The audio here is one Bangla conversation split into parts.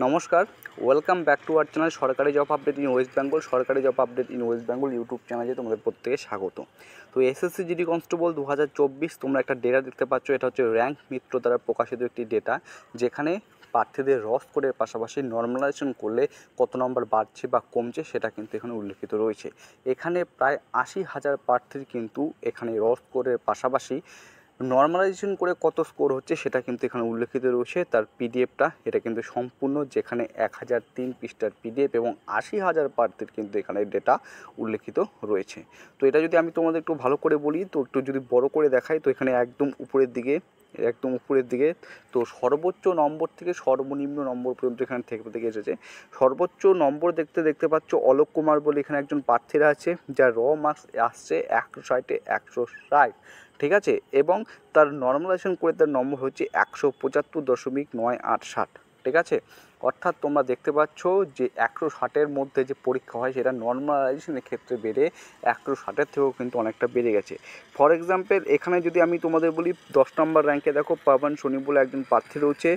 নমস্কার welcome back to our channel সরকারি job update in West Bengal সরকারি job update in West Bengal YouTube চ্যানেলে তোমাদের প্রত্যেকে স্বাগত। তো এসএসসি জিডি কনস্টেবল দু হাজার চব্বিশ, তোমরা একটা ডেটা দেখতে পাচ্ছ, এটা হচ্ছে র্যাঙ্ক মিত্র দ্বারা প্রকাশিত একটি ডেটা যেখানে প্রার্থীদের রস কোডের পাশাপাশি নর্মালাইজেশন করলে কত নম্বর বাড়ছে বা কমছে সেটা কিন্তু এখানে উল্লেখিত রয়েছে। এখানে প্রায় আশি হাজার প্রার্থীর কিন্তু এখানে রস কোডের পাশাপাশি নর্মালাইজেশন করে কত স্কোর হচ্ছে সেটা কিন্তু এখানে উল্লেখিত রয়েছে। তার পিডিএফটা এটা কিন্তু সম্পূর্ণ যেখানে এক হাজার তিন পৃষ্ঠার পিডিএফ এবং আশি হাজার প্রার্থীর কিন্তু এখানে ডেটা উল্লেখিত রয়েছে। তো এটা যদি আমি তোমাদের একটু ভালো করে বলি, তো একটু যদি বড় করে দেখাই, তো এখানে একদম উপরের দিকে, একদম উপরের দিকে, তো সর্বোচ্চ নম্বর থেকে সর্বনিম্ন নম্বর পর্যন্ত এখানে থেকে থেকে এসেছে। সর্বোচ্চ নম্বর দেখতে দেখতে পাচ্ছ অলোক কুমার বলে এখানে একজন প্রার্থীরা আছে, যার র মার্কস আসছে একশো ষাটে একশো ষাট। ঠিক আছে? এবং তার নর্মালাইজেশন করে তার নম্বর হচ্ছে একশো পঁচাত্তর দশমিক নয় আট ষাট ঠিক আছে? অর্থাৎ তোমরা দেখতে পাচ্ছ যে একশো ষাটের মধ্যে যে পরীক্ষা হয় সেটা নর্মালাইজেশনের ক্ষেত্রে বেড়ে একশো ষাটের থেকেও কিন্তু অনেকটা বেড়ে গেছে। ফর এক্সাম্পল এখানে যদি আমি তোমাদের বলি, দশ নম্বর র্যাঙ্কে দেখো, পাবন, শনি বলে একজন প্রার্থী রয়েছে,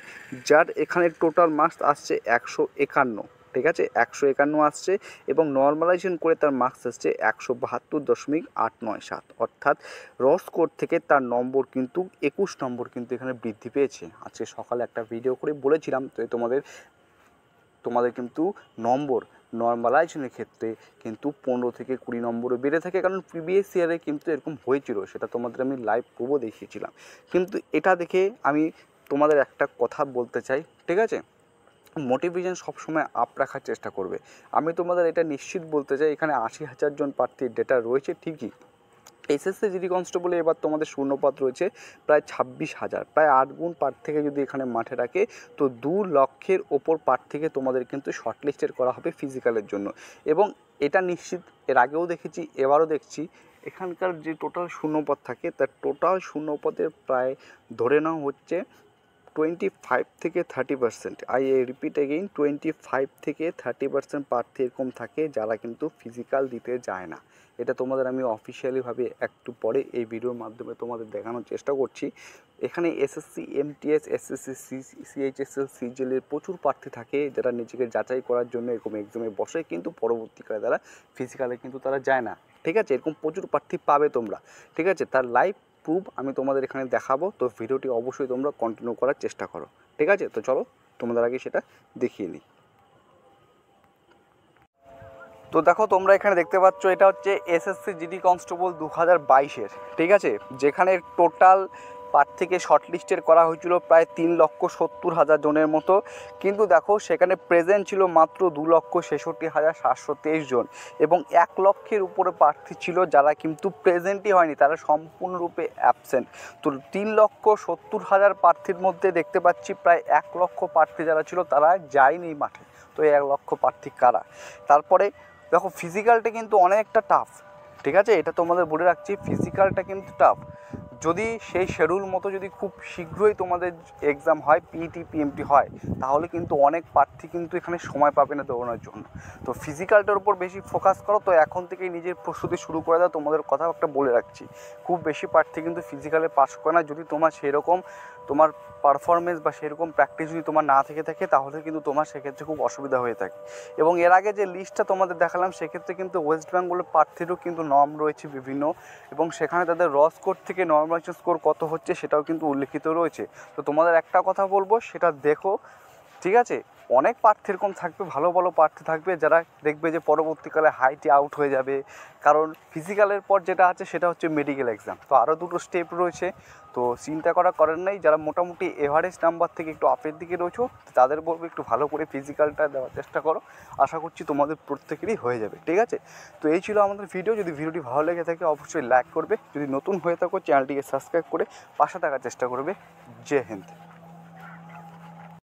যার এখানে টোটাল মার্কস আসছে একশো একান্ন। ঠিক আছে? একশো একান্ন আসছে এবং নর্মালাইজেশন করে তার মার্কস আসছে একশো বাহাত্তর দশমিক আট নয় সাত। অর্থাৎ রস কোড থেকে তার নম্বর কিন্তু, একুশ নম্বর কিন্তু এখানে বৃদ্ধি পেয়েছে। আজকে সকালে একটা ভিডিও করে বলেছিলাম তো তোমাদের তোমাদের কিন্তু নম্বর নর্মালাইজেশনের ক্ষেত্রে কিন্তু পনেরো থেকে কুড়ি নম্বরও বেড়ে থাকে। কারণ প্রিভিয়াস ইয়ারে কিন্তু এরকম হয়েছিল, সেটা তোমাদের আমি লাইভ প্রুভও দেখিয়েছিলাম। কিন্তু এটা দেখে আমি তোমাদের একটা কথা বলতে চাই, ঠিক আছে? মোটিভেশন সবসময় আপ রাখার চেষ্টা করবে। আমি তোমাদের এটা নিশ্চিত বলতে চাই, এখানে আশি হাজার জন প্রার্থীর ডেটা রয়েছে, ঠিকই। এসএসসি জিডি কনস্টেবলে এবার তোমাদের শূন্যপদ রয়েছে, প্রায় ছাব্বিশ হাজার। প্রায় আট গুণ প্রার্থীকে যদি এখানে মাঠে রাখে, তো দু লক্ষের ওপর প্রার্থীকে তোমাদের কিন্তু শর্টলিস্টেড করা হবে ফিজিক্যালের জন্য। এবং এটা নিশ্চিত, এর আগেও দেখেছি, এবারও দেখছি, এখানকার যে টোটাল শূন্যপদ থাকে, তার টোটাল শূন্যপদের প্রায় ধরে নেওয়া হচ্ছে টোয়েন্টি ফাইভ থেকে thirty percent I repeat again twenty five থেকে থার্টি পার্সেন্ট প্রার্থী এরকম থাকে, যারা কিন্তু ফিজিক্যাল দিতে যায় না। এটা তোমাদের আমি অফিসিয়ালিভাবে একটু পরে এই ভিডিওর মাধ্যমে তোমাদের দেখানোর চেষ্টা করছি। এখানে এসএসসি এমটিএস এসএসসি সিএইচএসএল সিজিএলের প্রচুর প্রার্থী থাকে, যারা নিজেকে যাচাই করার জন্য এরকম এক্সামে বসে, কিন্তু পরবর্তীকালে তারা ফিজিক্যালে কিন্তু তারা যায় না। ঠিক আছে? এরকম প্রচুর প্রার্থী পাবে তোমরা। ঠিক আছে? তার লাইভ প্রুফ আমি তোমাদের এখানে দেখাবো, তো ভিডিওটি অবশ্যই তোমরা কন্টিনিউ করার চেষ্টা করো। ঠিক আছে? তো চলো, তোমাদের আগে সেটা দেখিয়ে নিই। তো দেখো, তোমরা এখানে দেখতে পাচ্ছ, এটা হচ্ছে এসএসসি জিডি কনস্টেবল দু হাজার বাইশের। ঠিক আছে? যেখানে টোটাল প্রার্থীকে শর্টলিস্টের করা হয়েছিল প্রায় তিন লক্ষ সত্তর হাজার জনের মতো। কিন্তু দেখো, সেখানে প্রেজেন্ট ছিল মাত্র দু লক্ষ ছেষট্টি হাজার সাতশো তেইশ জন এবং এক লক্ষের উপরে প্রার্থী ছিল যারা কিন্তু প্রেজেন্টই হয়নি, তারা সম্পূর্ণরূপে অ্যাবসেন্ট তো তিন লক্ষ সত্তর হাজার প্রার্থীর মধ্যে দেখতে পাচ্ছি প্রায় এক লক্ষ প্রার্থী যারা ছিল, তারা যায়নি মাঠে। তো এই এক লক্ষ প্রার্থী কারা? তারপরে দেখো ফিজিক্যালটা কিন্তু অনেকটা টাফ ঠিক আছে? এটা তোমাদের বলে রাখছি ফিজিক্যালটা কিন্তু টাফ যদি সেই শেডিউল মতো যদি খুব শীঘ্রই তোমাদের এক্সাম হয় পিইটি পিএমটি হয়, তাহলে কিন্তু অনেক প্রার্থী কিন্তু এখানে সময় পাবে না দৌড়ানোর জন্য। তো ফিজিক্যালটার উপর বেশি ফোকাস করো, তো এখন থেকেই নিজের প্রস্তুতি শুরু করে দাও। তোমাদের কথা একটা বলে রাখছি। খুব বেশি প্রার্থী কিন্তু ফিজিক্যালে পাস করে না। যদি তোমার সেরকম তোমার পারফরমেন্স বা সেরকম প্র্যাকটিস যদি তোমার না থেকে থাকে, তাহলে কিন্তু তোমার সেক্ষেত্রে খুব অসুবিধা হয়ে থাকে। এবং এর আগে যে লিস্টটা তোমাদের দেখালাম, সেক্ষেত্রে কিন্তু ওয়েস্ট বেঙ্গলের প্রার্থীরও কিন্তু নর্ম রয়েছে বিভিন্ন। এবং সেখানে তাদের রস স্কোর থেকে নর্মালাইজেশন স্কোর কত হচ্ছে সেটাও কিন্তু উল্লেখিত রয়েছে। তো তোমাদের একটা কথা বলব, সেটা দেখো, ঠিক আছে? অনেক প্রার্থী এরকম থাকবে, ভালো ভালো প্রার্থী থাকবে যারা দেখবে যে পরবর্তীকালে হাইটে আউট হয়ে যাবে। কারণ ফিজিক্যালের পর যেটা আছে সেটা হচ্ছে মেডিকেল এক্সাম তো আরও দুটো স্টেপ রয়েছে। তো চিন্তা করা করেন নাই, যারা মোটামুটি এভারেজ নাম্বার থেকে একটু আপের দিকে রয়েছো, তাদের বলব একটু ভালো করে ফিজিক্যালটা দেওয়ার চেষ্টা করো। আশা করছি তোমাদের প্রত্যেকেরই হয়ে যাবে, ঠিক আছে? তো এই ছিল আমাদের ভিডিও যদি ভিডিওটি ভালো লেগে থাকে, অবশ্যই লাইক করবে। যদি নতুন হয়ে থাকো চ্যানেলটিকে সাবস্ক্রাইব করে পাশে থাকার চেষ্টা করবে। জয় হিন্দ।